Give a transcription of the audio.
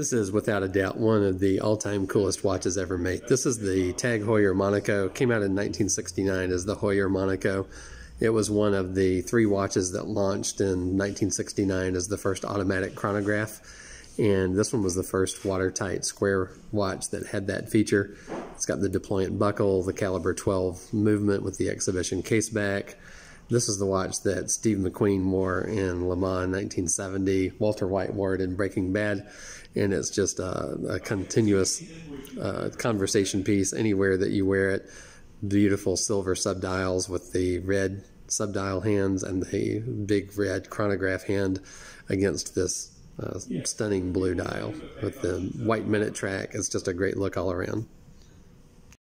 This is without a doubt one of the all-time coolest watches ever made. This is the Tag Heuer Monaco. Came out in 1969 as the Heuer Monaco. It was one of the three watches that launched in 1969 as the first automatic chronograph. And this one was the first watertight square watch that had that feature. It's got the deployant buckle, the caliber 12 movement with the exhibition caseback. This is the watch that Steve McQueen wore in Le Mans 1970. Walter White wore it in Breaking Bad and it's just a, a continuous uh, conversation piece anywhere that you wear it. Beautiful silver subdials with the red subdial hands and the big red chronograph hand against this uh, stunning blue dial with the white minute track. It's just a great look all around.